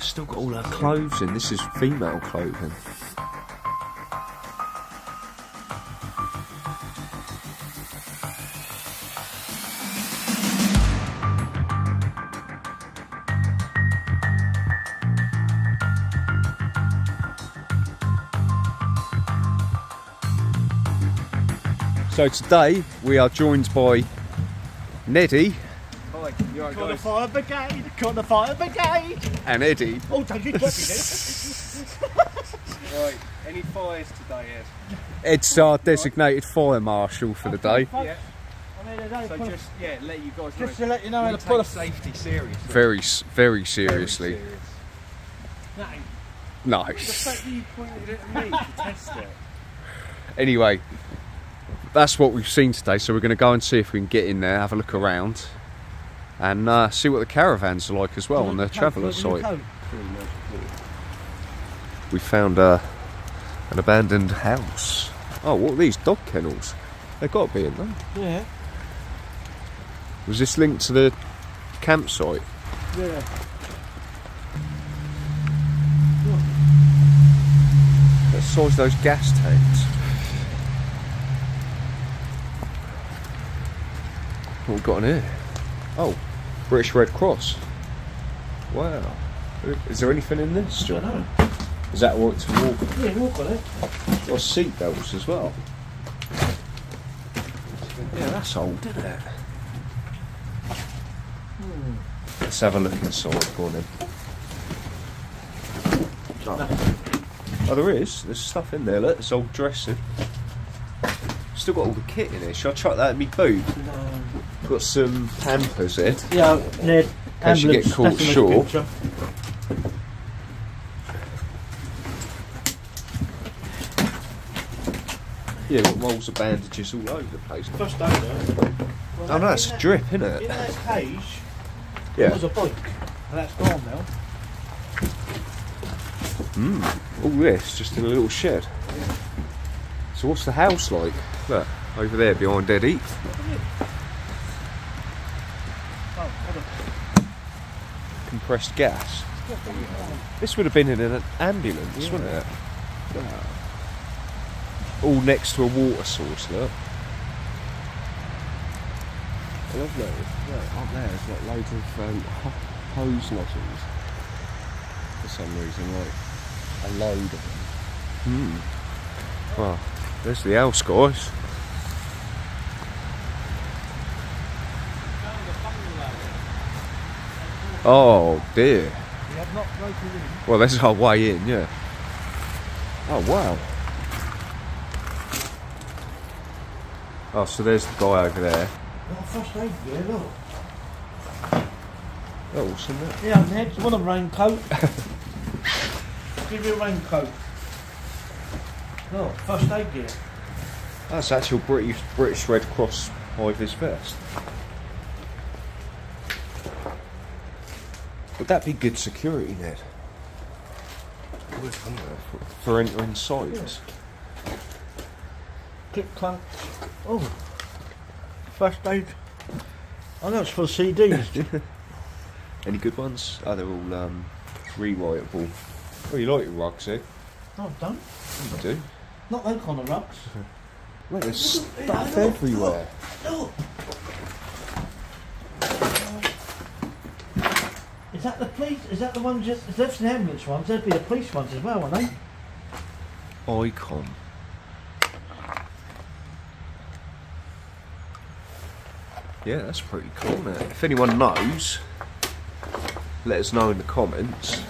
Still got all her clothes in. This is female clothing. So today we are joined by Neddy Hi, you alright Call the guys? fire brigade! Call the fire brigade! and Eddie. Oh, don't you drop it! Right, any fires today, Ed? Ed's our designated fire marshal for the day. Yeah. I mean, there's only So just, yeah, let you guys just know. to let you know how to put safety seriously. Very, s- very Very seriously. serious. No. The fact that you pointed it at me to test it. Anyway, that's what we've seen today. So we're going to go and see if we can get in there, have a look around, and uh, see what the caravans are like as well on the traveller site. We found uh, an abandoned house. Oh, what are these dog kennels? They've got to be in them. Yeah, Was this linked to the campsite? yeah. What size those gas tanks? What we got in here? Oh, British Red Cross. Wow. Is there anything in this? I don't know. Is that what to walk? Yeah, walk on it. Got seat belts as well. Yeah, that's old, isn't it? Hmm. Let's have a look inside. Go on then. Oh, there is. There's stuff in there. Look, it's old dressing. Still got all the kit in here. Should I chuck that in me boot? Got some Pampers in. Yeah, Ned. case you get caught in short. picture. Yeah, got rolls of bandages all over the place. First aid, though. Oh no, it's a drip, isn't In it? that cage, there Yeah. was a bike. And that's gone now. Mm. All this just in a little shed. So what's the house like? Look, over there behind Dead Eat. Oh, hold on. Compressed gas. This would have been in an ambulance, wouldn't it? All next to a water source, look. I love that. Yeah, up there, there's like loads of um, hose nozzles. For some reason, like a load of them. Hmm. Well, there's the house, guys. Oh dear. We have not broken in. Well, that's our way in, yeah. Oh, wow. Oh, so there's the guy over there. Oh, first aid gear, look. Oh, what's in there? Yeah, Ned, you want a raincoat? Give you a raincoat. No, first aid gear. That's actual British British Red Cross high vis vest. Would that be good security, Ned? Would, wouldn't it, For, for entering sites. Clip clunk. Oh, first aid. Oh, that's for CDs. Any good ones? Oh, they're all um, rewritable. Oh, you like your rugs, eh? no, don't. You do. Not them kind of rugs. Mate, there's Look stuff look, everywhere. Look. Is that the police? Is that the ones? Just, if that's the ambulance ones, there'd be the police ones as well, wouldn't they? Icon. Yeah, that's pretty cool? If anyone knows, let us know in the comments.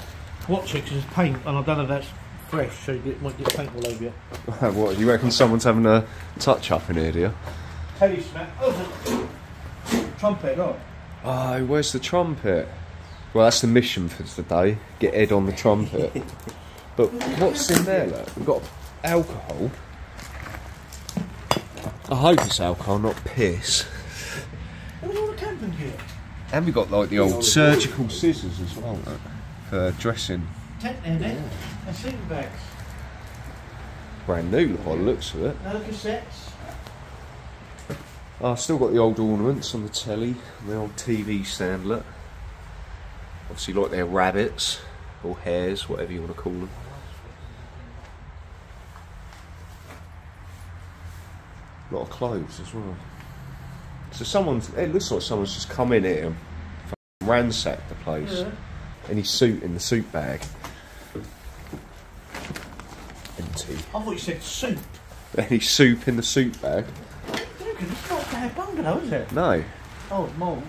Watch it because it's paint, and I don't know if that's fresh, so you might get paint all over you. what, you reckon someone's having a touch up in here, do you? Telly smack. Oh, trumpet. Oh. Oh, where's the trumpet? Well, that's the mission for today. Get Ed on the trumpet. but what's in there, look? We've got alcohol. I hope it's alcohol, not piss. It all the camping gear. And we got like the old surgical scissors as well, look, for dressing. Tent in it. And sleeping bags. Brand new by the looks of it. No cassettes. I've still got the old ornaments on the telly, the old TV stand, look. Obviously, like their rabbits. or hares, whatever you want to call them. A lot of clothes as well. So someone's, it looks like someone's just come in here and ransacked the place. Yeah. Any suit in the suit bag. Empty. I thought you said soup. Any soup in the suit bag? Look, it's not a bad bungalow, is it? No. Oh, it's mould.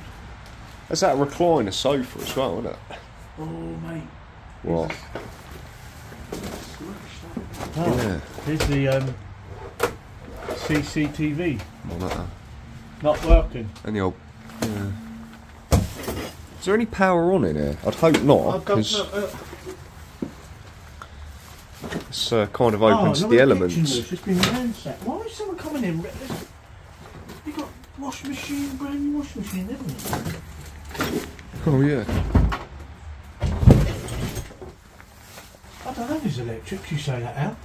There's that recliner sofa as well, isn't it? Oh, mate. What? Oh, Yeah. here's the um, CCTV. Monitor. Not working. And the old. Yeah. Is there any power on in here? I'd hope not, because uh, it's uh, kind of oh, open to look the elements. It's been ransacked. Why is someone coming in? You got washing machine, brand new washing machine, haven't you? Oh yeah. I don't know if it's electric. You say that out.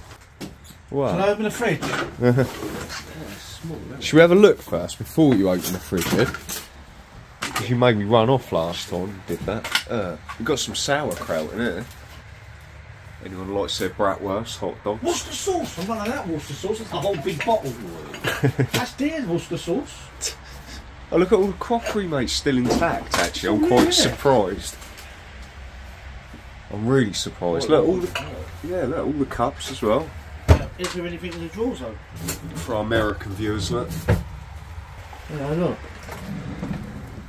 Can I open the fridge? Should we have a look first before you open the fridge? Ed? 'Cause you made me run off last time. You did that. Uh, we've got some sauerkraut in here. Anyone likes their bratwurst hot dogs? What's the sauce? I'm running out of Worcester sauce. It's a whole big bottle. That's dear Worcester sauce. Oh, look at all the crockery, mate, still intact. Actually, I'm quite yeah. surprised. I'm really surprised. Look, all the yeah, look, all the cups as well Is there anything in the drawers though? for our American viewers. Look. Yeah, look.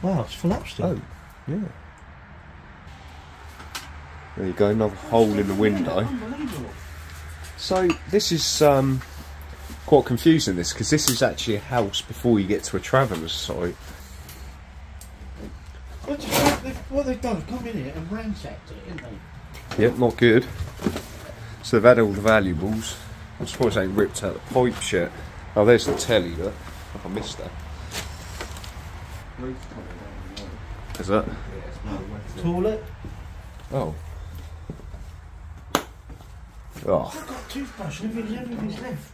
Wow, it's full up still. Oh, yeah. There you go, another hole in the window. Unbelievable. So this is um, quite confusing. This because this is actually a house before you get to a traveller's site. What, they've, what they've done is come in here and ransacked it, haven't they? Yep, not good. So they've had all the valuables. I suppose they ain't ripped out the pipe shit. Oh, there's the telly. Look, I missed that. Is that? Toilet. Oh. Oh. I've got a toothbrush everything's left.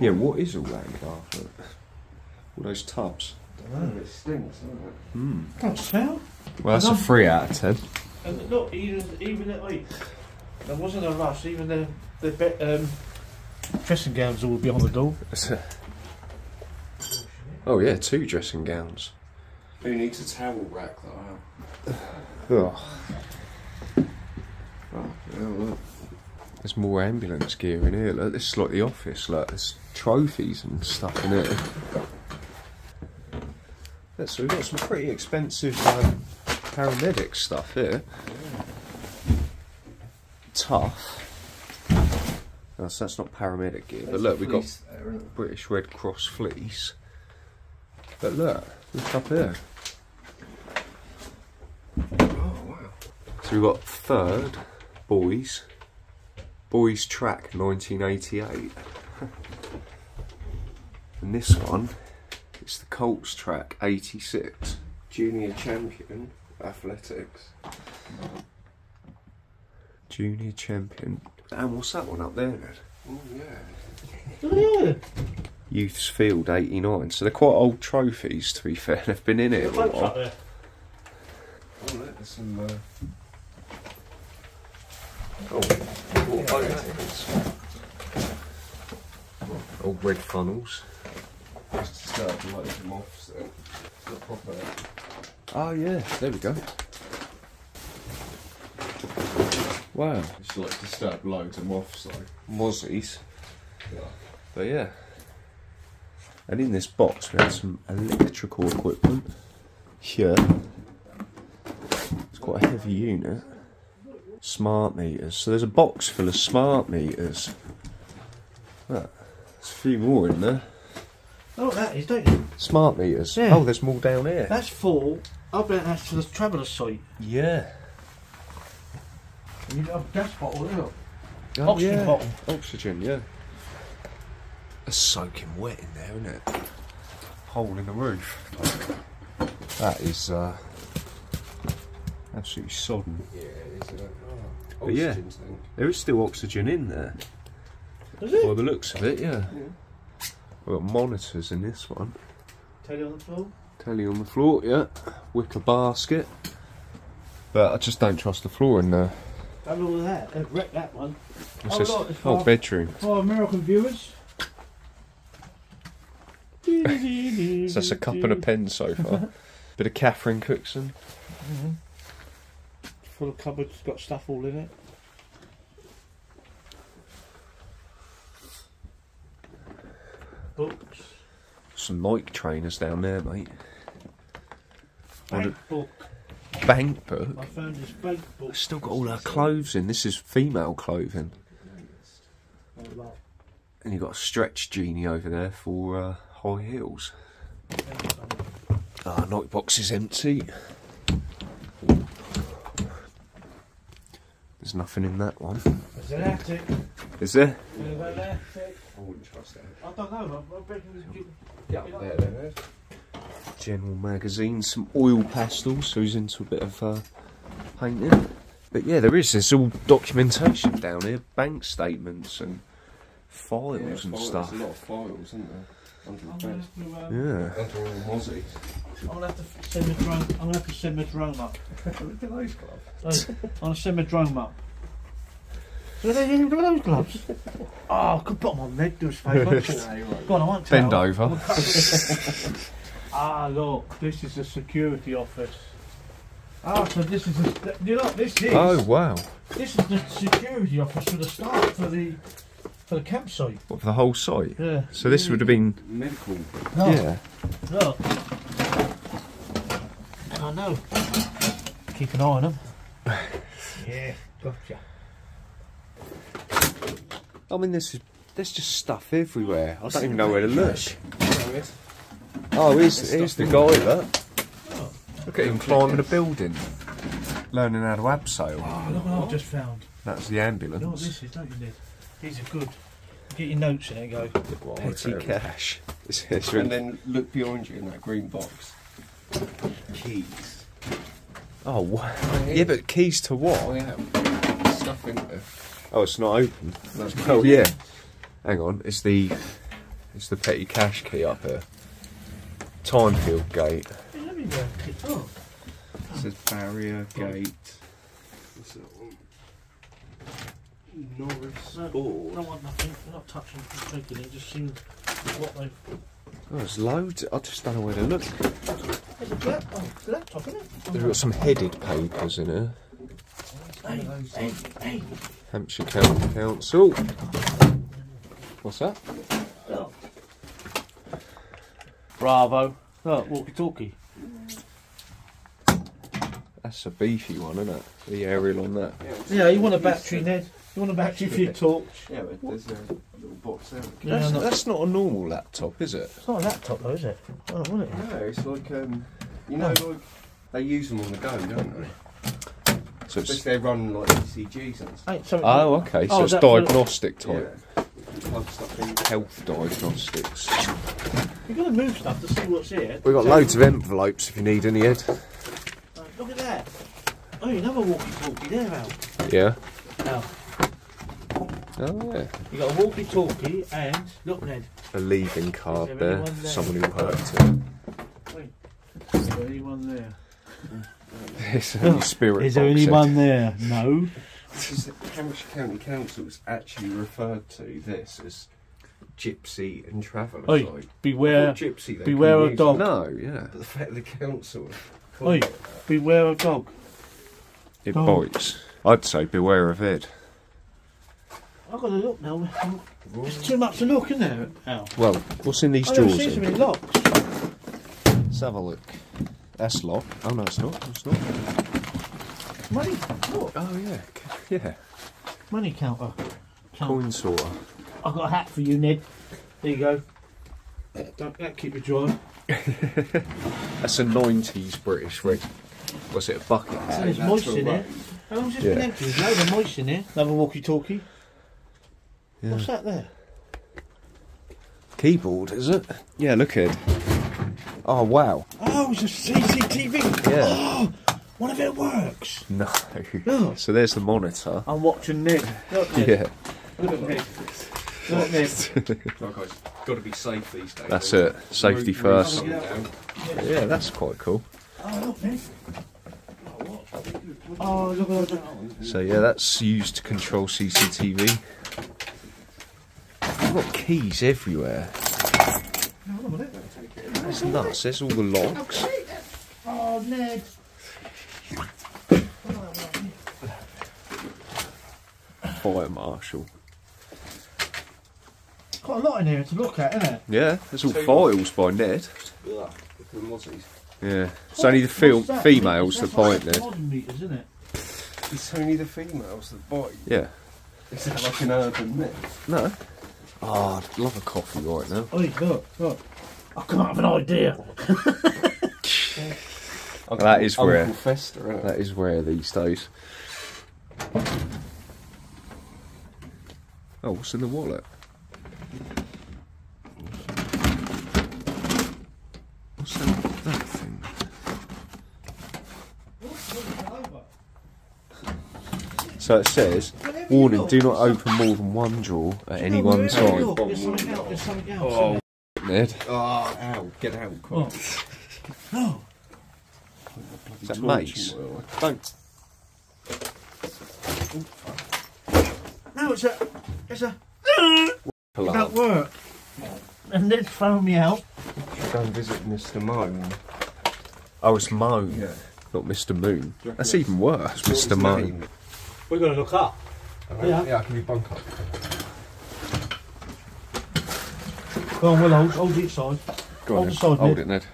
Yeah, what is all that in Garth? Look. All those tubs. It stinks, doesn't it? Can't smell. Well, that's a Enough. three out of ten. And look, even even the wait, there wasn't a rush. Even the the be, um, dressing gowns all behind the door. Oh yeah, two dressing gowns. Who needs a towel rack though? Oh. Oh, yeah, look. There's more ambulance gear in here. Look, this is like the office. Look, there's trophies and stuff in here. Yeah, so we've got some pretty expensive um, paramedic stuff here. Tough. No, so that's not paramedic gear, but look, we've got there, it? British Red Cross fleece. But look, look up here. Oh, wow. So we've got third, boys. Boys track 1988. and this one is the Colts track 86. Junior champion athletics. Junior champion. And what's that one up there then? Oh, yeah. Oh yeah. Youth's Field 89. So they're quite old trophies to be fair. They've been in here The a while. Oh, look, there's some. Uh, Oh, what boat tickets? Old red funnels. just to start to light them off, so it's not proper. Oh yeah, there we go. Wow, It's like to start loads them off, so. mozzies. Yeah. But yeah. And in this box we have some electrical equipment. Here. It's quite a heavy unit. Smart meters. So there's a box full of smart meters. Look, there's a few more in there. Oh, that is, don't you? Smart meters. Yeah. Oh, there's more down here. That's full. I bet that's to the traveller site. Yeah. And you got a gas bottle, look. Oh, Oxygen yeah. bottle. Oxygen, yeah. It's soaking wet in there, isn't it? Hole in the roof. That is uh, absolutely sodden. Yeah, it's a. But yeah. oxygen tank. There is still oxygen in there. Is By the looks of it, yeah. Yeah. We've got monitors in this one. Telly on the floor. Telly on the floor, yeah. Wicker basket. But I just don't trust the floor in there. Have a look at that. Uh, wreck that one. What's Oh, this? look, it's Oh, for- bedroom. For American viewers. So that's a cup and a pen so far. Bit of Catherine Cookson. Full of cupboards, got stuff all in it. Books. Some Nike trainers down there, mate. What Bank book. bank book. I found this bank book. Still got all her clothes in. This is female clothing. Oh, And you've got a stretch genie over there for uh, high heels. Ah, Nike box is empty. There's nothing in that one. There's an attic. Is there? There's an attic. I wouldn't trust that. I don't know. I reckon we could- Yeah, up there then. General magazine, some oil pastels, so he's into a bit of uh, painting. But yeah, there is. There's all documentation down here, bank statements and files Yeah, and files, stuff. There's a lot of files, isn't there? Under I'm the gonna bed. have to, um, Yeah. Under all mozzies. I'm gonna have to send my drone. I'm gonna have to send my drone up. Look at those gloves. I'm gonna send my drone up. Look at those- look at those gloves. Oh, I could put them on Ned. Do us a favour. Go on, I won't tell. Bend over. Ah, look, this is the security office. Ah, so this is the. You know this is? Oh wow! This is the security office for the start for the for the campsite. What for the whole site? Yeah. So this would have been Medical. No. yeah. Look. I know. Keep an eye on them. Yeah, gotcha. I mean, this is there's just stuff everywhere. I don't even know where to look. Oh, here's, here's the guy. Look. Oh, look at him climbing a building, learning how to abseil. Oh, look what I've just found. That's the You know what ambulance. this is, don't you, Ned? These are good. Get your notes in it and go. Petty cash. It's, it's And then look behind you in that green box. Keys. oh, wow. Oh, yeah, but keys to Oh what? yeah. Stuff in there. Oh, it's not open. That's Oh yeah. Hang on, it's the it's the petty cash key up here. Timefield gate. Hey, let me work it. Oh, It says barrier gate. What's that one? Norris No, board. I don't want nothing. We're not touching, just taking it. Just seeing what they've. Oh, there's loads. I just don't know where to look. There's a lap- oh, it's a laptop, isn't it? They've got some headed papers in here. Hey, hey, hey. Hampshire County Council. What's that? Look. Bravo. Look, walkie-talkie. That's a beefy one, isn't it? The aerial on that. Yeah, you want a battery, Ned? You want a battery for your torch? Yeah, but there's a little box there. Yeah, That's, no. that's not a normal laptop, is it? It's not a laptop though, is it? Oh, want it? No, it's like um, you know, like they use them on the go, don't they? So it's, they run like ECGs and stuff. Ain't something. oh, okay. So Oh, it's that for- diagnostic type. Yeah. Plug stuff in. Health diagnostics. You've got to move stuff to see what's here. We've got loads of envelopes if you need any, Ed. Right, look at that. Oh, you another walkie-talkie there, Al. Yeah. Al, Oh, yeah. you got a walkie-talkie and look, Ned. A leaving card there there. there? Someone who worked it. Wait, is there anyone there? It's a spirit Is there box, Ed. anyone there? No. This is the Hampshire County Council's actually referred to this as gypsy and traveller Oi, site. beware, Not gypsy, they beware can of use dog. No, yeah. But the fact the council. Oi, beware of dog. It Oh. bites. I'd say beware of it. I've got to look now. There's too much to look, isn't there, Al? Well, what's in these I don't drawers? see so then? many locks. Let's have a look. That's locked. Oh no, it's not. It's not. Money, look. Oh yeah, yeah. Money counter. Count. Coin sorter. I've got a hat for you, Ned. There you go. Don't that keep you dry. That's a '90s British rig. Was it a bucket? So there's moist in there. How long's this been Yeah. empty? There's loads of moist in there. Another walkie-talkie. Yeah. What's that there? Keyboard, is it? Yeah, look Ed. Oh wow. Oh, it's a CCTV. Yeah. Oh, one of it works. No. Look. So there's the monitor. I'm watching Ned. Look, Ned. Yeah, Look at Ned. Look at Ned. Like got to be safe these days. That's it. Safety Root- root first. something down. yeah, that's quite cool. Oh, look, Ned. Oh. Oh, look at that. So yeah, that's used to control CCTV. I've got keys everywhere. That's nuts. There's all the logs. Oh, Ned. Fire marshal. Quite a lot in here to look at, isn't it? Yeah, there's all files by Ned. Look, look at the mozzies. Yeah, it's only the fil- that? females that That's bite like Ned. Meters, isn't it? It's only the females that bite. Yeah. Is that like an urban myth? No. Oh, I'd love a coffee right now. Oh, look, look. I can't have an idea. That is Uncle rare. Fester, isn't? That is rare these days. Oh, what's in the wallet? What's that, that thing? So it says, warning, do not open more than one drawer at any one time. Look, there's something else. There's something else. Oh. Ned, Oh, ow, get out, quick. Oh. oh, is that Torching mace? Don't. no, it's a, it's a. pull That work. And Ned's phoned me out. Go and visit Mr. Moan. Oh, it's Moan, Yeah. not Mr. Moon. That's even worse, What's Mr. his Moan. We're going to look up. Yeah. Yeah, I can be bunk up. Go on, Will, hold, hold each side. Go on, the then. side, hold Ned. it, Ned.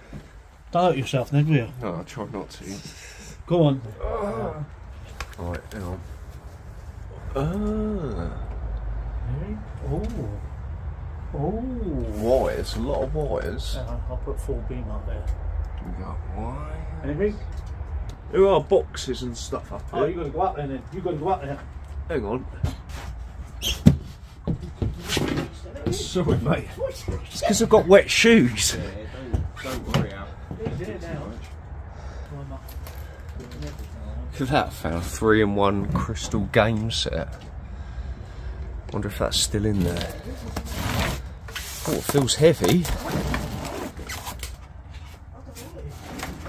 Don't hurt yourself, Ned, will you? No, I try not to. Go on. Right, hang on. Ah, Oh. Oh. wires, a lot of wires. Hang on, I'll put full beam up there. We got why? Anything? There are boxes and stuff up Oh, here. you got to go up there then. You got to go up there. Hang on. Sorry, mate. It's because I've got wet shoes. Yeah, don't, don't worry out. There now. Climb up. Look at that, found a three in one crystal game set. Wonder if that's still in there. Oh, it feels heavy.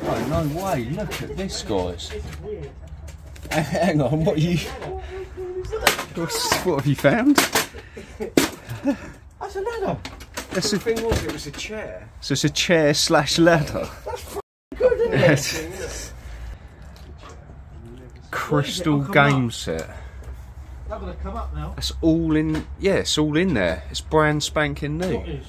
Oh, no way. Look at this, guys. Hang on, what are you. What's, what have you found? That's a ladder. That's The a, thing was, it was a chair. so it's a chair slash ladder. That's good, isn't it? Yes. Crystal I'll up. game set. I'm going to come up now. That's all in. Yeah, it's all in there. It's brand spanking new.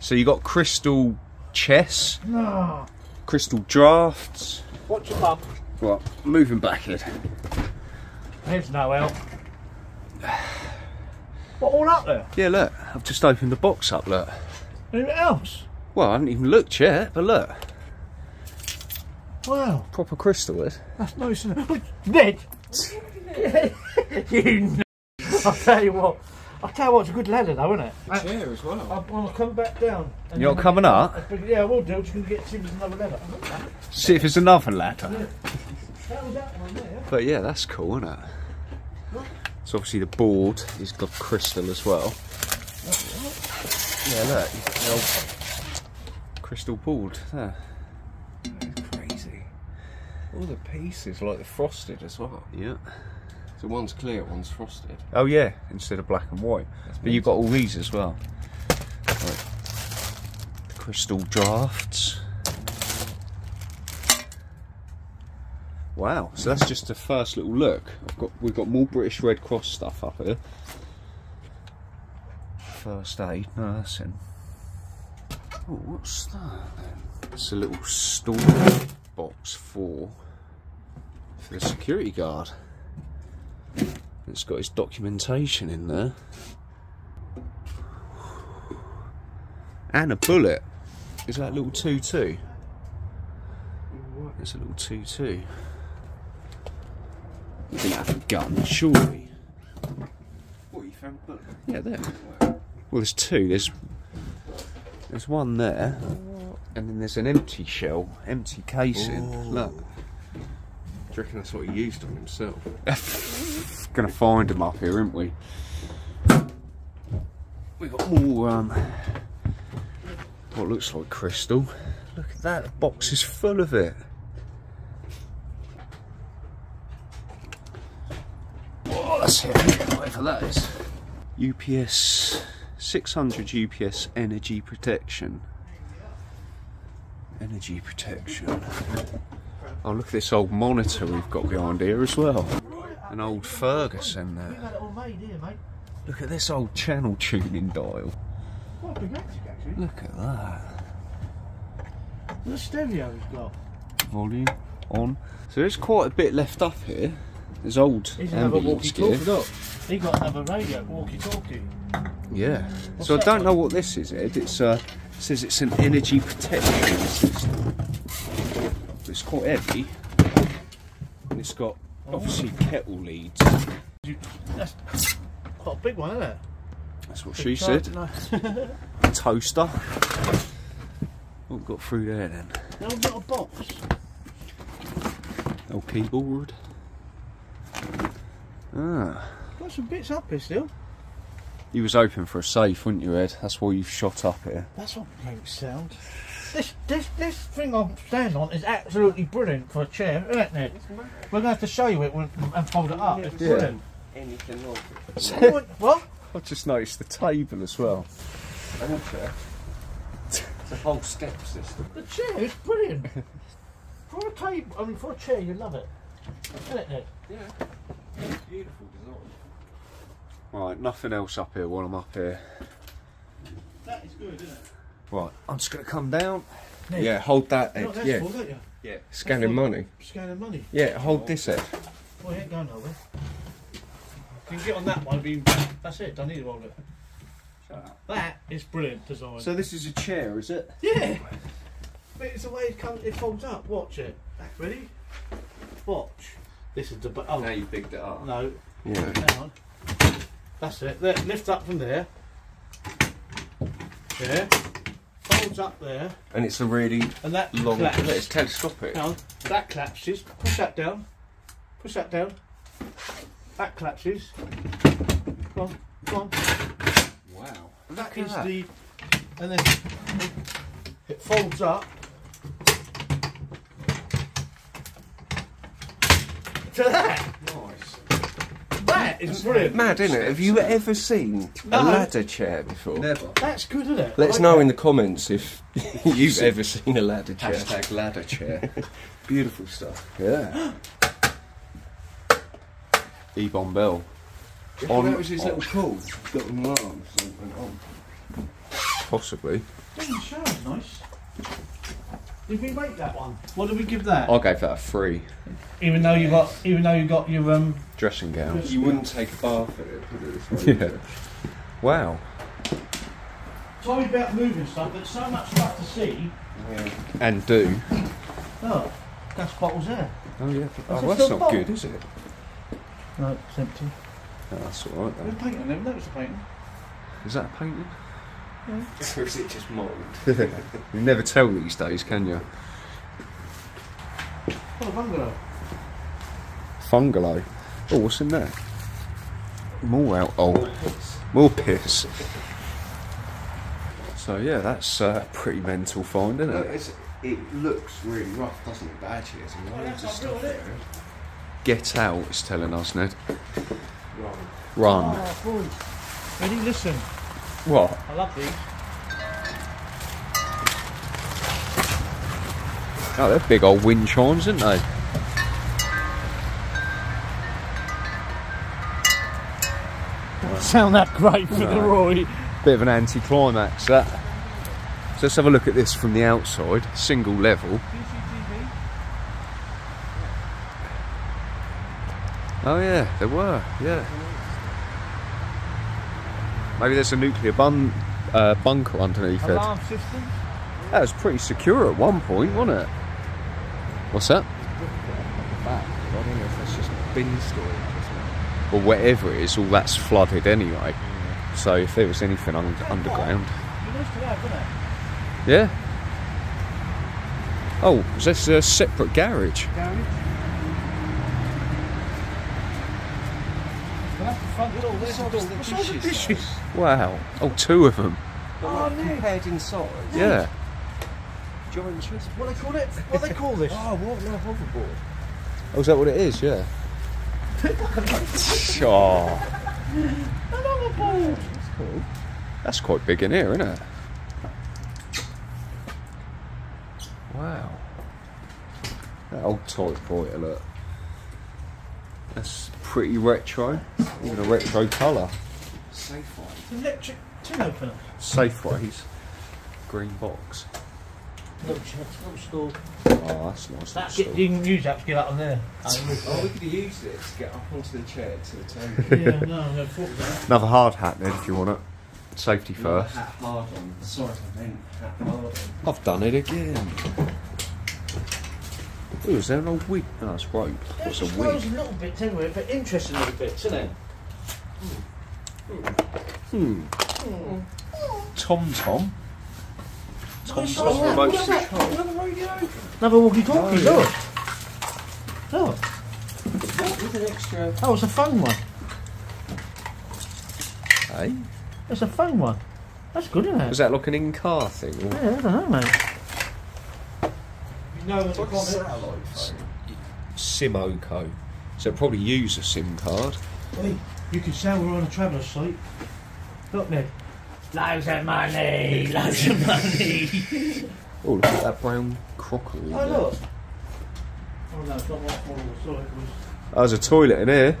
So you got crystal chess, No. crystal drafts. Watch your bum. What? Moving back it. Head's no help. What, all up there? Yeah, look. I've just opened the box up. Look. Anything else? Well, I haven't even looked yet, but look. Wow. Proper crystal. It. That's nice. isn't it? Ned! you n- I'll tell you what. I'll tell you what, it's a good ladder though, isn't it? I, Chair as well. I want to come back down. and You're then- coming up. Yeah, I will do. Just going to get Tim's another ladder. See if there's another ladder. That was that one there. But yeah, that's cool, isn't it? So obviously the board is got crystal as well. Yeah, look, the old crystal board there. That's crazy. All the pieces, like the frosted as well. Yeah. So one's clear, one's frosted. Oh yeah, instead of black and white. But you've got all these as well. Like, crystal drafts. Wow, so that's just a first little look. Got we've got more British Red Cross stuff up here. First aid, nursing. Oh, what's that then? It's a little storage box for for the security guard. It's got his documentation in there. And a bullet. Is that a little 2 2? It's a little 2 2. You think that's a gun, surely? What, you found book? Yeah, there. Well, there's two. There's there's one there, and then there's an empty shell, empty casing. Oh. Look, Do you reckon that's what he used on himself? gonna find him up here, aren't we? We got more. Um, what looks like crystal. Look at that. The box is full of it. Whatever that is. UPS 600 UPS energy protection. Energy protection. Oh, look at this old monitor we've got behind here as well. An old Ferguson We there. had it all made here, mate. Look at this old channel tuning dial. Quite big attic, actually. Look at that. The stereo he's got. Volume on. So there's quite a bit left up here. There's old He's another walkie-talkie. Look, he got another radio, walkie-talkie. Yeah. What's so I don't one? know what this is, Ed. It's uh, it says it's an energy protection system. It's quite heavy. And it's got obviously kettle leads. You, that's quite a big one, isn't it? That's what Big she said. No, Toaster. What we've got through there then? no little box. Oh, keyboard. Ah. Got some bits up here still. You was hoping for a safe, weren't you, Ed? That's why you've shot up here. That's what makes sound. This this this thing I'm standing on is absolutely brilliant for a chair, isn't it? We're gonna have to show you it when, and fold it up. It's Yeah. brilliant. Anything like. What? what? I just noticed the table as well. And a chair. It's a whole step system. The chair is brilliant. for a table, I mean, for a chair, you love it, isn't it? Nick? Yeah. Beautiful design. Right, nothing else up here while I'm up here. That is good, isn't it? Right, I'm just going to come down. Nick, Yeah, hold that, You know Ed. what that's Yeah. for. Yeah. Scanning money. Scanning money. Yeah, hold this, Ed. Well, you ain't going nowhere. You can get on that one. Be that's it. Don't need to hold it. That is brilliant design. So this is a chair, is it? yeah, but it's the way it comes. It folds up. Watch it. Ready? Watch. This is the. bu- Oh Now you picked it up. no. Yeah. Hang on. That's it. There, lift up from there. There. Folds up there, And it's a really and that long. collapses. It's telescopic. Hang on. That collapses. Push that down. Push that down. That collapses. Come on. Come on. Wow. That at is that. the. And then it folds up. To that. Nice. That is brilliant. Mad, isn't it? Have you ever seen No. a ladder chair before? Never. That's good, isn't it? Let's I know like in the comments if you've ever seen a ladder chair. Hashtag ladder chair. Beautiful stuff. yeah. Ebon Bell. On, On- that was his little call. Got an alarm. So it went on. Possibly. Doesn't sound nice. Did we make that one? What did we give that? I gave that a three. Even though you got, even though you got your um. Dressing gown. You wouldn't take a bath in it, it. Yeah. Wow. Sorry about moving stuff, but so much stuff to see. Yeah. And do. Oh, gas bottles there. Oh yeah. it Oh, that's still not full? good, is it? No, it's empty. Oh, that's alright We're then. painting them. That was a painting. Is that a painting? or is it just mould? You never tell these days, can you? Oh, a bungalow. Fungalow. Oh, what's in there? More alcohol. More piss. So yeah, that's uh, pretty mental find, isn't it? it's, it looks really rough, doesn't it? But actually, there's Oh, loads of that's stuff not real, is there. Get out, it's telling us, Ned. Right. Run. Oh. Ready? Listen. What? I love these. Oh, they're big old wind chimes, aren't they? Sound that great for the No. Roy. Bit of an anti-climax, that. So let's have a look at this from the outside. Single level. Oh yeah, there were. Yeah. Maybe there's a nuclear bun uh, bunker underneath it. Alarm system. That was pretty secure at one point, wasn't it? What's that? I don't know if that's just bin storage or something. Or whatever it is, all that's flooded anyway. So if there was anything un- underground, You used to have, wasn't it? yeah. Oh, is this a separate garage? Garage. Well, that's the front door. There's the door. the What's all the dishes, dishes? Wow. Oh, two of them. But Oh, like, Nick. compared inside, Yeah. giant chest. What they call it? What they call this? Oh, what? No hoverboard. Oh, is that what it is? Yeah. Oh, Another ball. that's quite big in here, isn't it? Wow. That old toy boy, look. That's pretty retro. Even a retro colour. Safeway. Electric tin opener. Safeways. Green box. Little, ch- store. Oh, that's nice. That, little get, you can use that to get up on there. Oh, we could have used it to get up onto the chair to the table. yeah, no, no, thought that. Another hard hat, Ned, if you want it. Safety first. Hat hard on. Sorry, I meant hat hard on. I've done it again. Ooh, is there an old wig? No, it's rope. What's a It wig? flows a little bit everywhere, but interesting little bits, isn't it? Hmm. Hmm. Tom Tom. Tom Tom remote control. Another radio. Another walkie-talkie, Oh, look. Look. With an extra. Oh, it's a phone one. Hey? It's a phone one. That's good, isn't it? Was that like an in-car thing? Or? Yeah, I don't know, mate. You know Like a satellite phone. Simoco. So probably use a SIM card. Hey, you can say we're on a traveller's site. Look, Ned. Loads of money, loads of money. Oh, look at that brown crockery. oh, there. look. Oh, no, it's not my fault. Sorry, it was. Oh, There's a toilet in here.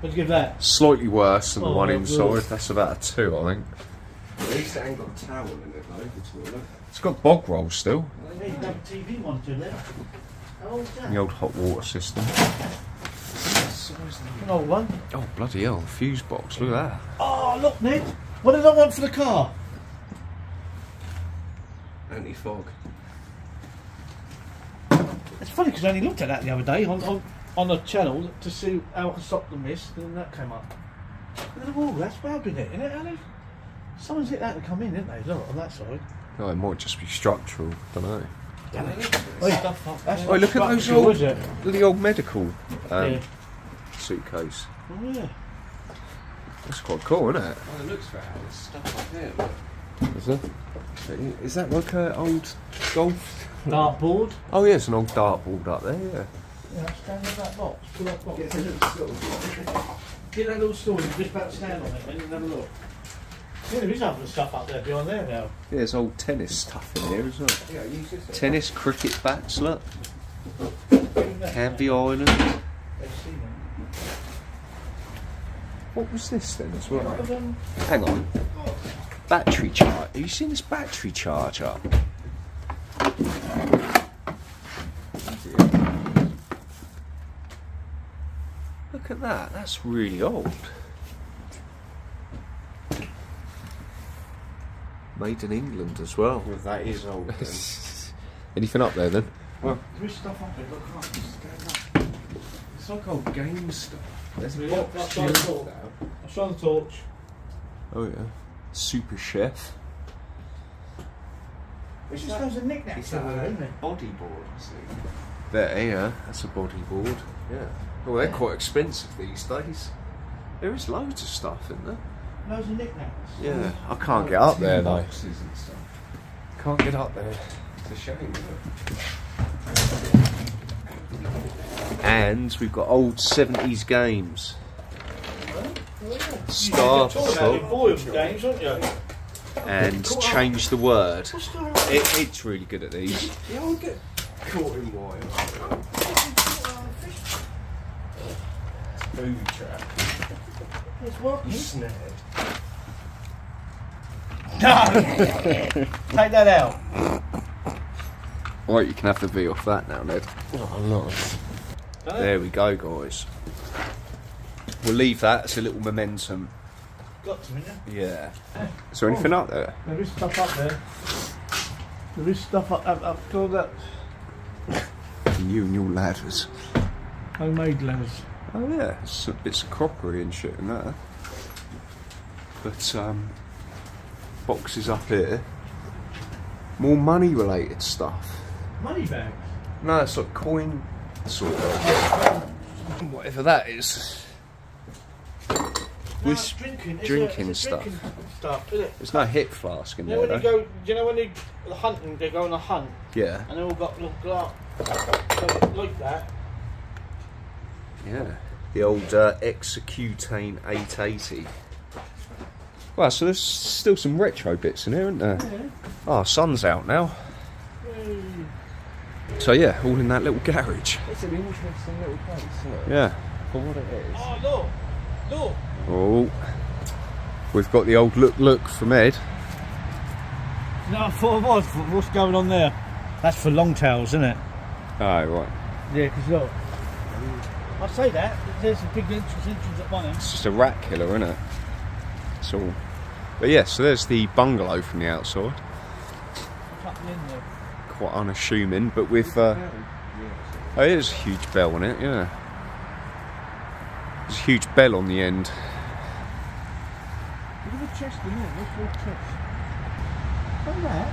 What'd you give that? Slightly worse than the Oh, one good. inside. That's about a two, I think. At least it ain't got a towel in it though, the toilet. It's got bog rolls still. Hey, you got a TV one too, then. How old's that? The old hot water system. An old one. Oh, bloody hell. Fuse box. Look at that. Oh, look, Ned. What did I want for the car? Anti-fog. It's funny because I only looked at that the other day on, on, on the channel to see how to stop the mist, and that came up. And then, oh, that's bad, isn't it? Isn't it, Alan? Someone's hit that to come in, didn't they? Look, on that side. Oh, it might just be structural. I Don't know. Oh, look at those old- The old medical um, yeah. suitcase. Oh, yeah. That's quite cool, isn't it? Oh, it looks for There's stuff up here. Look. Is it? Is that like an old golf? Dartboard. Oh, yeah, it's an old dartboard up there, yeah. Yeah, stand on that box. Pull that box. Get a little sort Get that little stool and just about to stand on it, and then have a look. Yeah, there is other stuff up there beyond there now. Yeah, there's old tennis stuff in here as well. Yeah, use this. Tennis, cricket bats, look. Even that. Canvey Island. They've. What was this then as well? of them. Hang on. Battery charge. Have you seen this battery charger? Look at that. That's really old. Made in England as well. Well, that is old. Anything up there then? Well, There is stuff up there, look, come on, just go back. It's like old game stuff. There's a Yeah, box that's shield I thought. now. I'll show the torch. Oh yeah. Super chef. It's just those knickknacks It's everywhere, that isn't it? bodyboard, I see. There, yeah. That's a bodyboard. Yeah. Well, they're quite expensive these days. There is loads of stuff in there. Loads of knickknacks. Yeah, I can't get up there Tin though. Boxes and stuff. Can't get up there. It's a shame. Isn't And we've got old 70s games. Star. Star You're talking Stop boy of games, aren't you? and Change the Word. What's going on? It, it's really good at these. Yeah, I'll get caught in wire. Booby trap. It's working. Snared. Take that out. Right, you can have the V off that now, Ned. Oh, nice. There we go, guys. We'll leave that as a little momentum. Got to, innit? Yeah. Is there anything up there? There is stuff up there. There is stuff up, up, up to that You and your ladders. homemade ladders. Oh yeah, it's bits of crockery and shit in there. But um, boxes up here. More money related stuff. Money bags. No, it's like coin sort of. Whatever that is. No, With it's drinking, it's a, it's a stuff. Drinking stuff, isn't it? There's no hip flask in You know there when you though. go, do you know when they the hunting, they go on a hunt Yeah, and they all got little glass like that. yeah. The old uh, Executane 880. Well, so there's still some retro bits in here, isn't there? Oh, sun's out now. So yeah, all in that little garage. It's an interesting little place, isn't it? Yeah. For what it is. Oh, look! Look! Oh, we've got the old look look from Ed. No, I thought it was. What's going on there? That's for longtails, isn't it? Oh right, Yeah, because look. I say that. There's a big entrance, entrance at one end. it's just a rat killer, isn't it? It's all. But yeah, so there's the bungalow from the outside. Cut the end there. Quite unassuming, but with uh, oh, there's a huge bell on it. Yeah, there's a huge bell on the end. Look at the chest in there. Look at the chest. Look at that.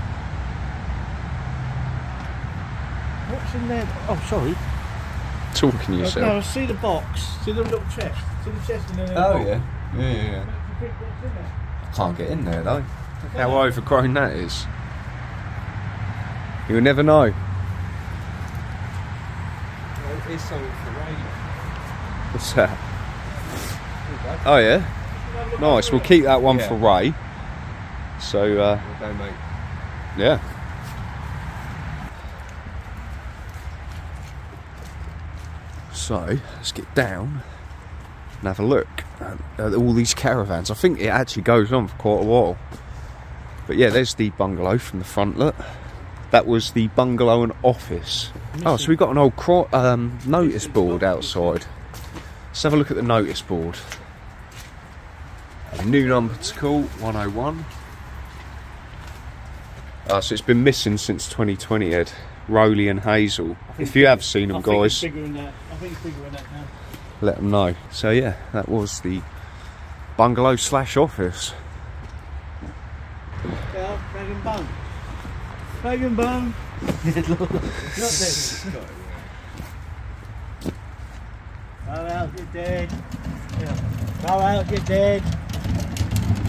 What's in there? Oh, sorry. Talking to No, yourself. see the box. See the little chest. See the chest in there. Oh yeah, yeah, yeah. yeah. What's in there? Can't get in there though. How overgrown that is. You'll never know. Well, it is something for radio. What's that? Oh yeah, nice. We'll keep that one Yeah. for Ray. So uh, We'll mate. yeah. So let's get down and have a look at all these caravans. I think it actually goes on for quite a while. But yeah, there's the bungalow from the front. Look, that was the bungalow and office. Oh, so we've got an old cro- um, notice board outside. Let's have a look at the notice board. A new number to call 101. Ah, so it's been missing since 2020, Ed. Rowley and Hazel. If you have seen I them, guys, bigger than that. I think it's bigger than that now. let them know. So yeah, that was the bungalow slash office. Yeah, bag and bone. Bag and bone. Look there. Go out, you're dead. Yeah. Go out, you're dead.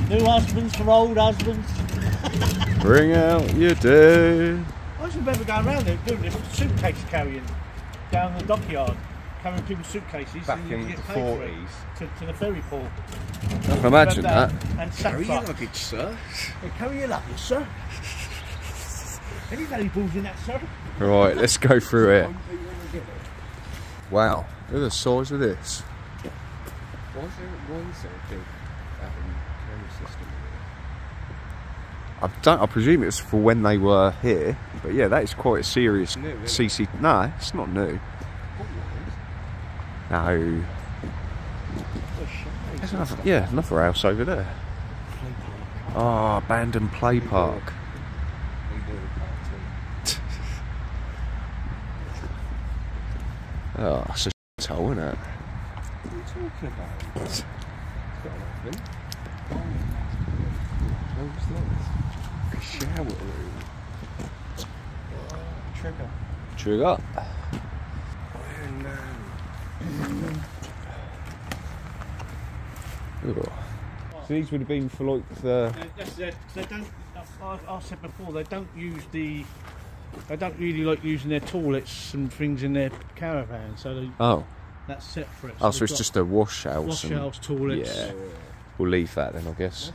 New husbands for old husbands. Bring out your dead. I should never go around there doing this suitcase carrying down the dockyard, carrying people's suitcases Back in the paid for it 40s. to, to the ferry port. I can imagine that. And Carry your luggage, sir. Hey, carry your luggage, sir. Any valuables in that, sir? Right, let's go through it. Wow, look at the size of this. Why there, why there a big um, camera system I don't. I presume it's for when they were here, but yeah, that is quite a serious New, isn't it? CC. No, it's not new. No, there's another. Yeah, another house over there. Ah, abandoned play park. Oh, it's a hole, isn't it? What are you talking about? It's got an oven. What's this? A shower room. Trigger. Trigger. Oh no. Ooh. So these would have been for like the. Uh, that's it. They don't. I, I said before they don't use the. They don't really like using their toilets and things in their caravan, so they, Oh, that's separate. oh, so they've it's got just a wash house. wash and- house, toilets. Yeah. We'll leave that then, I guess.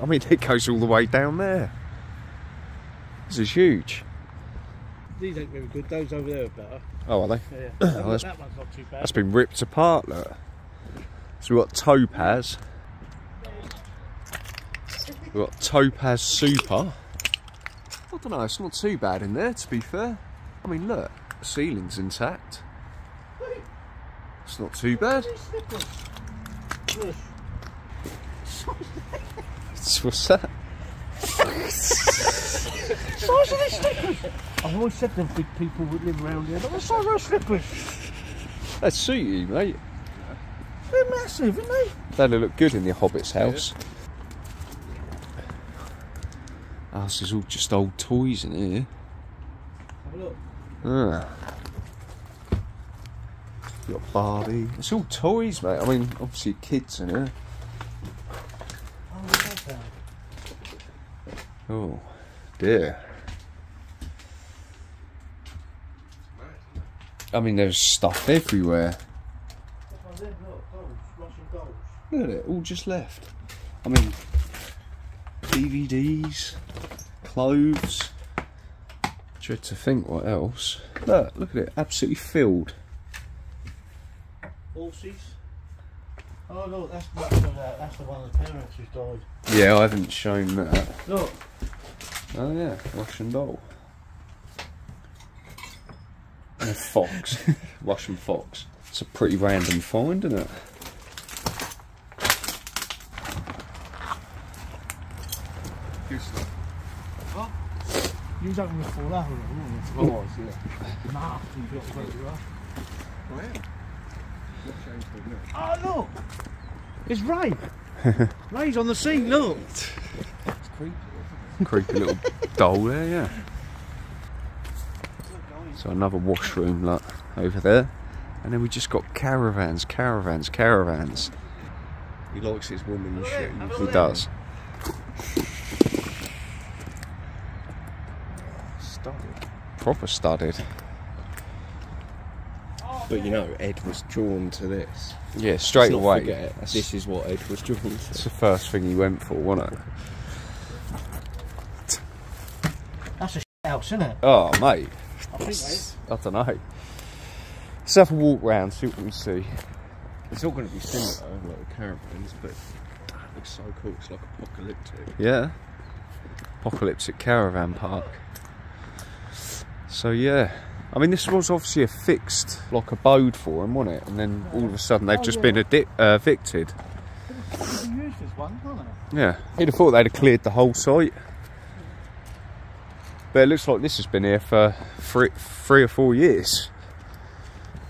I mean, it goes all the way down there. This is huge. These ain't very good. Those over there are better. Oh, are they? Yeah, Oh, that's- that one's not too bad. That's been ripped apart, look. So we've got Topaz. We've got Topaz Super. I don't know, it's not too bad in there, to be fair. I mean, look, the ceiling's intact. It's not too bad. What's that? size of these slippers. I've always said them big people would live around here. Look at the size of those slippers. They suit you, mate. They're massive, aren't they? That'll look good in the Hobbit's house. Oh, this is all just old toys in here. Have a look. Ah. You got Barbie. It's all toys, mate. I mean, obviously kids in here. Oh, look at that. Oh, dear. I mean, there's stuff everywhere. That one's there, Look at it, all just left. I mean, DVDs, clothes. Dread to think what else. Look, look at it, absolutely filled. Horses. Oh look, that's that's the, that's the one of the parents who's died. Yeah, I haven't shown that. Look, Oh yeah, Russian doll. And a fox, Russian fox. It's a pretty random find, isn't it? you don't want to fall out of it, will you? Oh, yeah. Nah, you got to go to I am. Not changed it, no. Oh look, it's Ray. Ray's on the scene. Look. It's creepy. Creepy little doll there, yeah. So another washroom like over there. And then we just got caravans, caravans, caravans. He likes his woman shoes. He does. Studied. Proper studded. But you know, Ed was drawn to this. Yeah, straight Let's not away. forget, this is what Ed was drawn to. It's the first thing he went for, wasn't it? That's a shit house, isn't it? Oh, mate. I think that I don't know. Let's have a walk round, see what we can see. It's all going to be similar, like the caravans, but that looks so cool. It's like apocalyptic. Yeah. Apocalyptic Caravan Park. So yeah. I mean this was obviously a fixed like abode for them, wasn't it? And then all of a sudden they've Oh, just yeah. been uh, evicted. is. You used this one. Yeah. You'd have thought they'd have cleared the whole site. But it looks like this has been here for three, three or four years.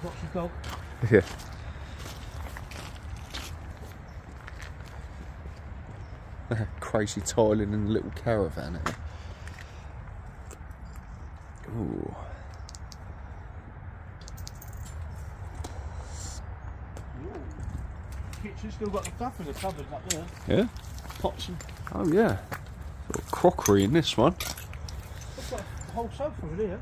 What's your dog? Yeah. Crazy tiling in a little caravan. Ooh. Kitchen still got the stuff in the cupboard up there. Yeah? Pots and Oh yeah. Got crockery in this one. A whole sofa in here.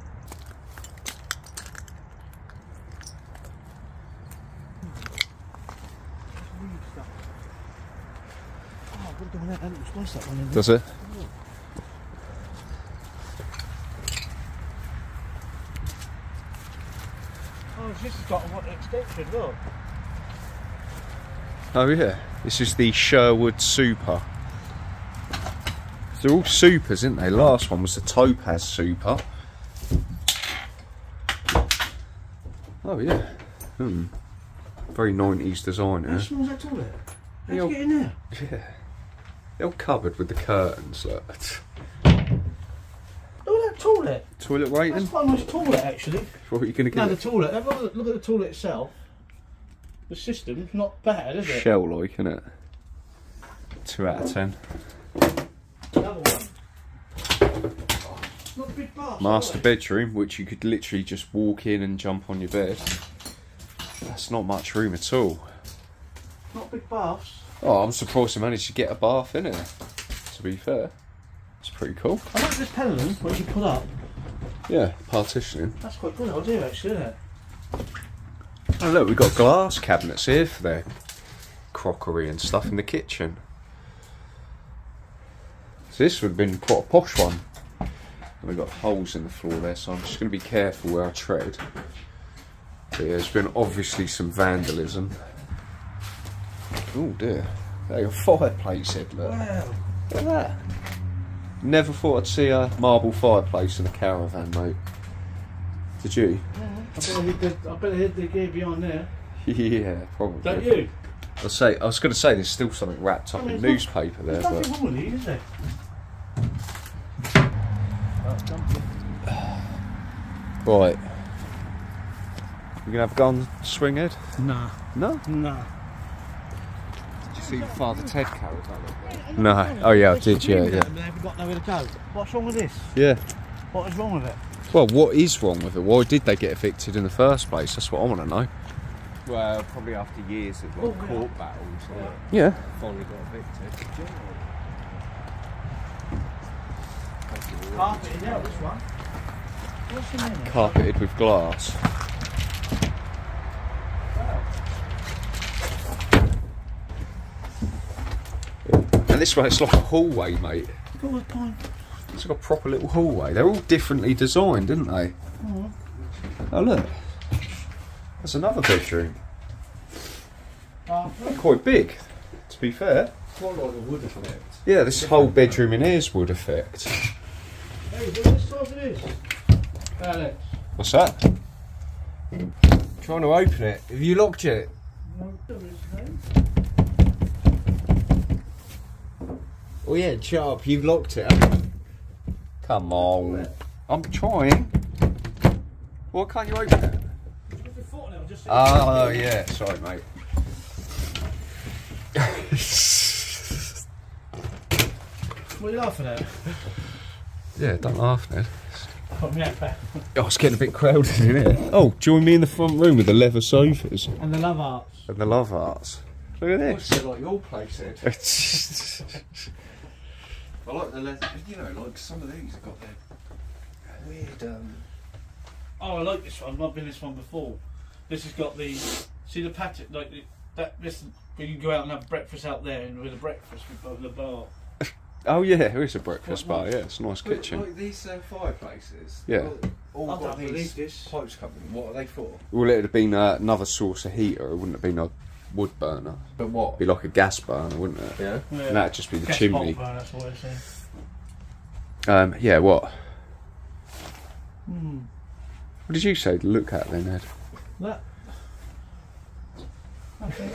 Weird stuff. I've got to go in that. That looks nice, that one in there. Does it? Oh, this has got an extension, look. Oh yeah. This is the Sherwood Super. They're all supers, aren't they? Last one was the Topaz Super. Oh, yeah. Hmm. Very 90s design, How small's that toilet. How'd you get in there? Yeah. They're all covered with the curtains, look. Look at that toilet. Toilet rating? That's quite a nice toilet, actually. What are you going to get? No, the toilet. Look at the toilet itself. The system's not bad, is it? Shell-like, isn't it? 2 out of 10. Master bedroom, which you could literally just walk in and jump on your bed. That's not much room at all. Not big baths. Oh, I'm surprised they managed to get a bath in here. To be fair, it's pretty cool. I like this paneling, what you put up. Yeah, partitioning. That's quite good idea, actually, isn't it? Oh look, we've got glass cabinets here for their crockery and stuff in the kitchen. So this would have been quite a posh one. And we've got holes in the floor there, so I'm just going to be careful where I tread. But yeah, there's been obviously some vandalism. Oh dear. There, a fireplace head, look. Wow. Look at that. Never thought I'd see a marble fireplace in a caravan, mate. Did you? I bet I hid the, I bet I hid the gear behind there. yeah, probably. Don't you? I say I was going to say there's still something wrapped up I mean, in newspaper there, There's but nothing wrong with it, is there? Dumpy. right. You gonna have a gun swing Ed? Nah. No. Nah. Did you see Father Ted carried that? No. Oh yeah, I did. Yeah, yeah. They haven't got nowhere to go. What's wrong with this? Yeah. What is wrong with it? Well, what is wrong with it? Why did they get evicted in the first place? That's what I want to know. Well, probably after years of like Oh, yeah. court battles, Yeah. finally got evicted. Carpet in there, this one. What's there? Carpeted with glass. And this one, it's like a hallway, mate. It's like a proper little hallway. They're all differently designed, didn't they? Mm-hmm. Oh, look. That's another bedroom. Bathroom. Quite big, to be fair. Quite like a wood effect. Yeah, this whole bedroom in here's wood effect. Hey, look at the size it is. Alex. What's that? Trying to open it. Have you locked it? No, there is no. Oh yeah, Sharp, you've locked it. Come on. I'm trying. Why can't you open it? Look at the foot now, just Oh, yeah. Sorry, mate. What are you laughing at? yeah, don't laugh, Ned. Put me out. Oh, it's getting a bit crowded in here. Oh, join me in the front room with the leather sofas And the love arts. and the love arts. Look at What's this. it like your place, Ed? I like the leather. You know, like some of these have got their weird. Um, Oh, I like this one. I've not been this one before. This has got the see the pattern like the, that. This we can go out and have breakfast out there and with a breakfast with the bar. Oh, yeah, there is a breakfast bar. Yeah, it's a nice but, kitchen. Like these uh, fireplaces. Yeah. All, all I got don't these believe this. pipes coming. What are they for? Well, it'd have been uh, another source of heater. It wouldn't have been a wood burner. But what? It'd be like a gas burner, wouldn't it? Yeah. Yeah. And that'd just be the Gas chimney. pot burner, that's what it's saying. Um, yeah, what? Hmm. What did you say to look at then, Ed? That. Okay.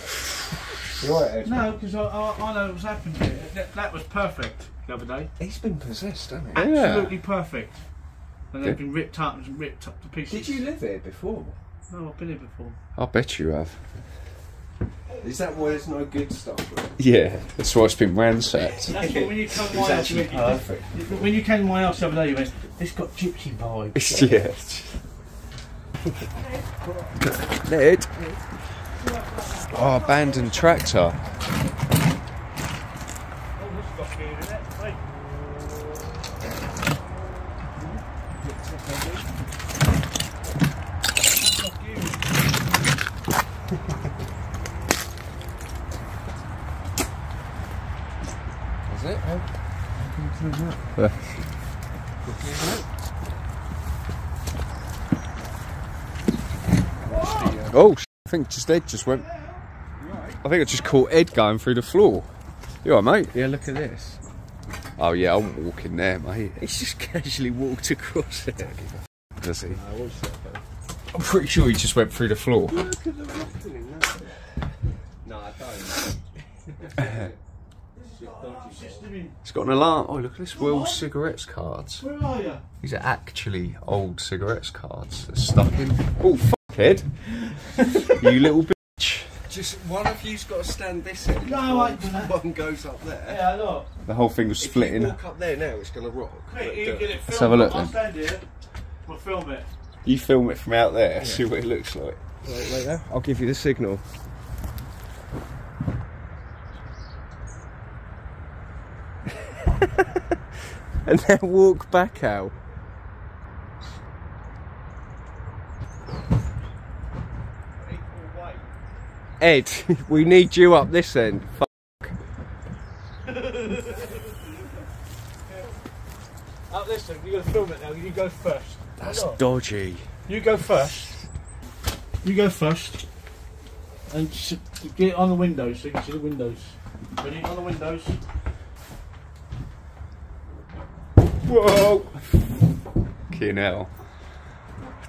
You right, No, because I, I, I know what's happened here. That, that was perfect the other day. He's been possessed, hasn't he? Yeah. Absolutely perfect. And they've Good. been ripped up and ripped up to pieces. Did you live here before? No, I've been here before. I bet you have. Is that why there's no good stuff? Right? Yeah, that's why it's been ransacked. That's what when you come to my house, you went, perfect. when you came to my house the other day, you went, "This got gypsy vibes." yeah. Ned. Oh, abandoned tractor. Oh, this got gear in it. Hey. Got gear in it. Is it? Oh, sh- I think just Ed just went. I think I just caught Ed going through the floor. You alright, mate? Yeah, look at this. Oh yeah, I'm walking there, mate. He's just casually walked across it. Does he? I'm pretty sure he just went through the floor. Look at the that. No, I don't. It's got an alarm. Oh, look at this. Will cigarettes cards. Where are you? These are actually old cigarettes cards. They're stuck in. Oh, fuck, Ed. you little bitch. Just one of you's got to stand this end. No, I do that. One goes up there. Yeah, look. The whole thing was If splitting. you walk up there now, it's going to rock. Quick, But, you uh, get it. Let's have a look I'll then. stand here. We'll film it. You film it from out there, see what it looks like. Wait, wait there. I'll give you the signal. and then walk back out. Ed, we need you up this end. F- Oh, listen, you're going to film it now. You go first. That's dodgy. You go first. You go first. And s- get it on the windows so you can see the windows. Ready? On the windows. Whoa! Fucking hell.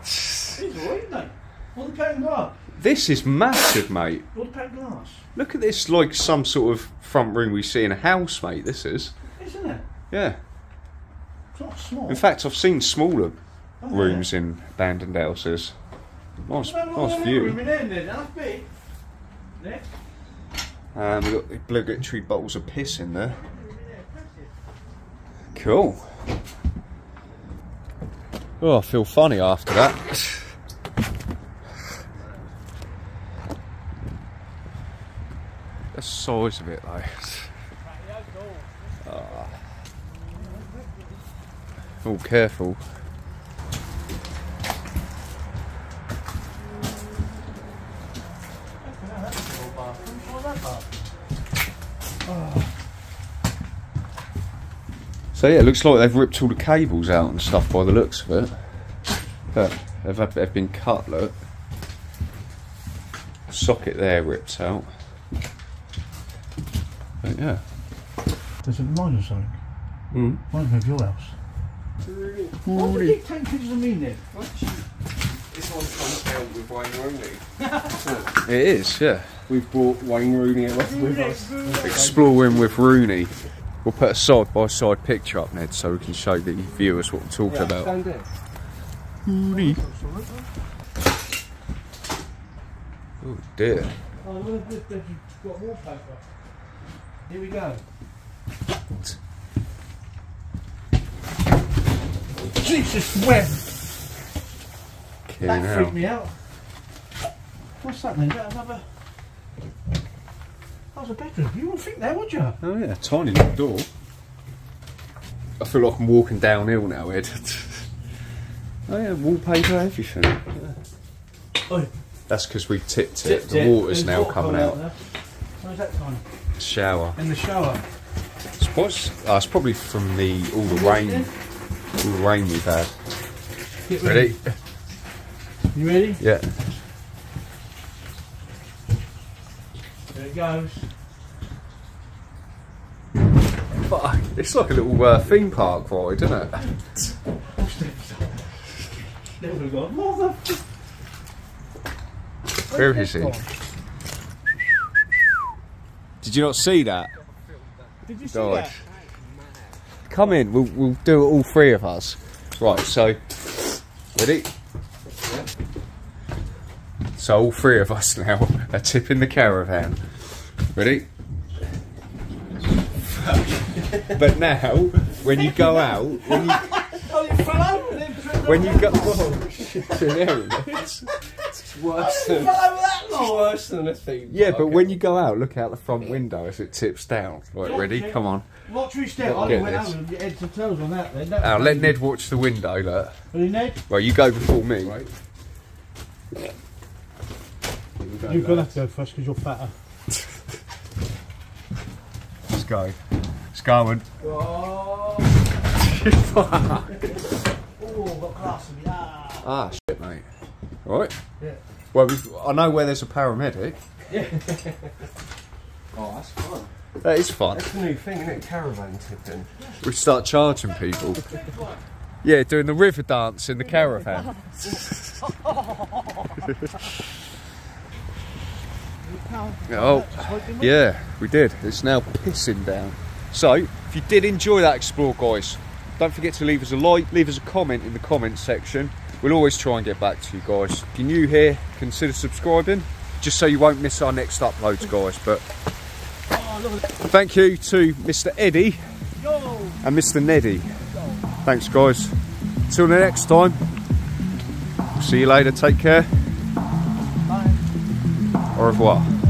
These are alright, isn't they? All the paint glass. This is massive, mate. All the glass. Look at this, like some sort of front room we see in a house, mate. This is. Isn't it? Yeah. It's not small. In fact, I've seen smaller Oh, rooms in abandoned houses. Nice, yeah. Well, nice well, view. Room in there, then. That's big. There. Um, we've got the obligatory bottles of piss in there. Cool. Oh, I feel funny after that. Size of it, though. Ah. Oh, careful. So yeah, it looks like they've ripped all the cables out and stuff by the looks of it. But they've, they've been cut, look. Socket there ripped out. But yeah. Does it remind you of something? Mm. Reminds me of your house. Why would you take pictures of me then? This one's come out with Wayne Rooney. It is, yeah. We've brought Wayne Rooney along with us. Exploring with Rooney. We'll put a side by side picture up, Ned, so we can show the viewers what we're talking about. Stand there. Rooney. Oh dear. Oh, look at this, this, you've got wallpaper. Here we go. Jesus, web! Okay, That now. freaked me out. What's that then? Is that another... That was a bedroom. You wouldn't think that, would you? Oh yeah, tiny little door. I feel like I'm walking downhill now, Ed. oh yeah, wallpaper, everything. Oi. That's because we've tipped it. Tipped the water's now water coming out. there. Where's that time? Shower. In the shower. It's, what's, oh, it's probably from the all the rain, all the rain we've had. Get Ready? You ready? Yeah. There it goes. It's like a little uh, theme park ride, isn't it? There we go. Mother. Where is he? Did you not see that? Did you see that? Come in, we'll, we'll do it all three of us. Right, so, ready? So all three of us now are tipping the caravan. Ready? but now, when you go out, when you, Oh, you fell over and then tripped when you go, oh, shit, there it is. It's worse than, that worse than a theme Yeah, park. but when you go out, look out the front window as it tips down. Right, ready? Come on. Watch your step. I Get went this. over and your heads and toes on that then. That Now, let. Ned watch the window, look. Ready, Ned? Right, you go before me. Right. You're going to have to go first because you're fatter. Let's go. It's going. Oh, oh got class in me. Ah. Ah, shit, mate. Right. Yeah. Well, I know where there's a paramedic. Oh, that's fun. That is fun. That's the new thing, isn't it? Caravan tipping. We start charging people. Yeah, doing the river dance in the caravan. oh, yeah, we did. It's now pissing down. So, if you did enjoy that explore, guys, don't forget to leave us a like, leave us a comment in the comments section. We'll always try and get back to you guys. If you're new here, consider subscribing, just so you won't miss our next uploads, guys. But thank you to Mr. Eddie and Mr. Neddy. Thanks, guys. Till the next time. See you later. Take care. Au revoir.